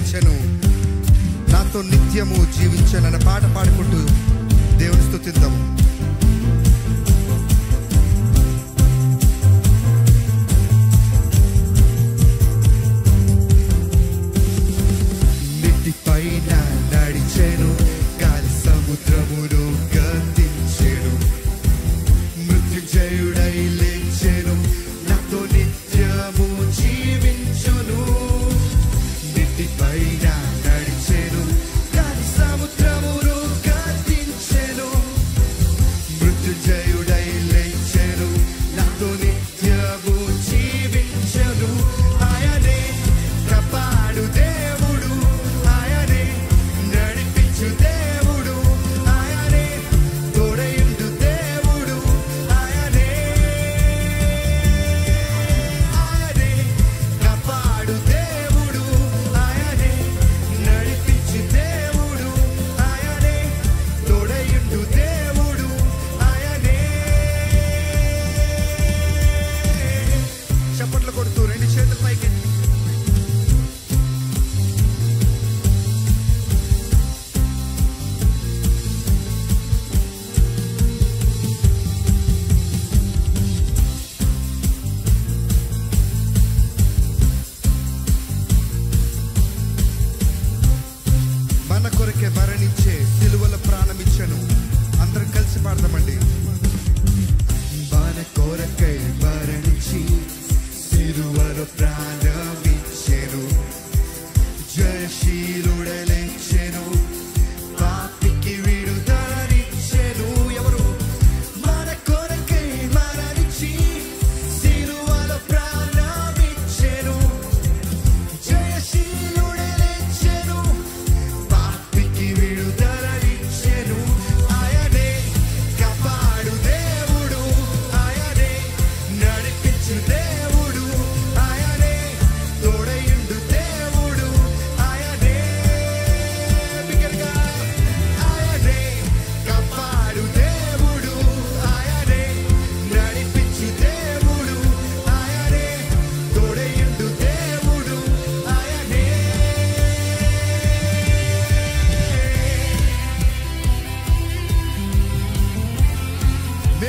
జీవించను. నాతో నిత్యము జీవించను అనే పాట పాడుకుంటూ దేవుని స్థుతిద్దాము.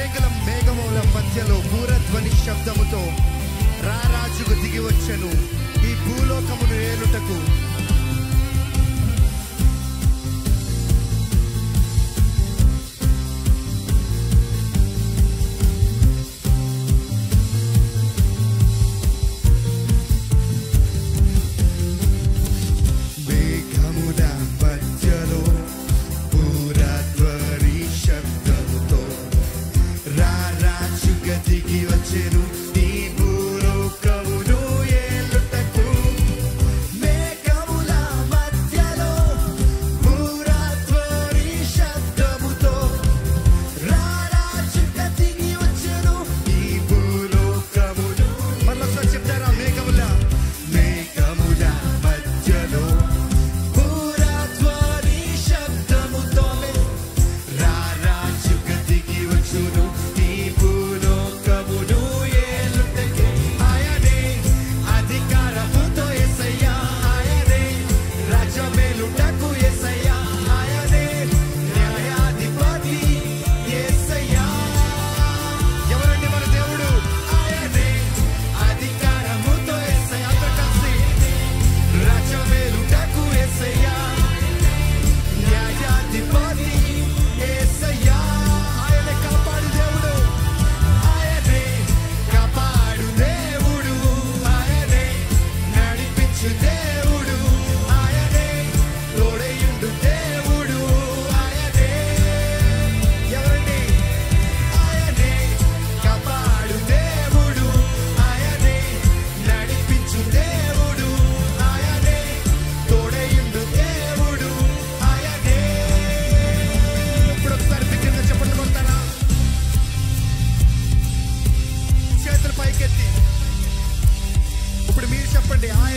మేఘల మేఘముల మధ్యలో పూరధ్వని శబ్దముతో రారాజుకు దిగి వచ్చను. ఈ భూలోకమును ఏలుటకు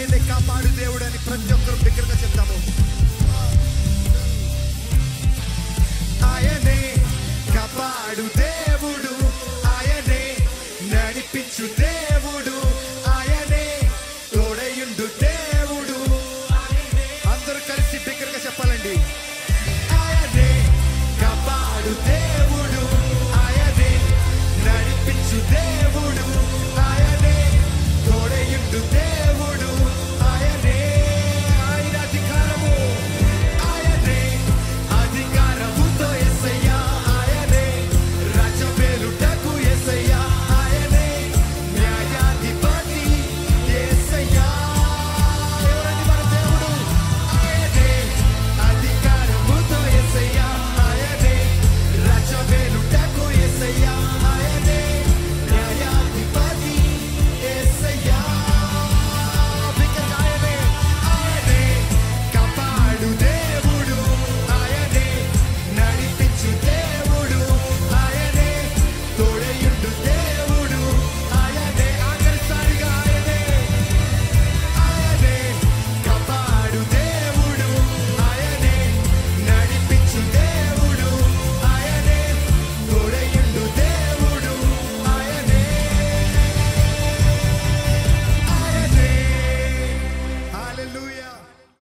ఆయనే కాపాడు దేవుడు అని ప్రతి ఒక్కరూ బిగ్గరగా చెప్తాము. ఆయనే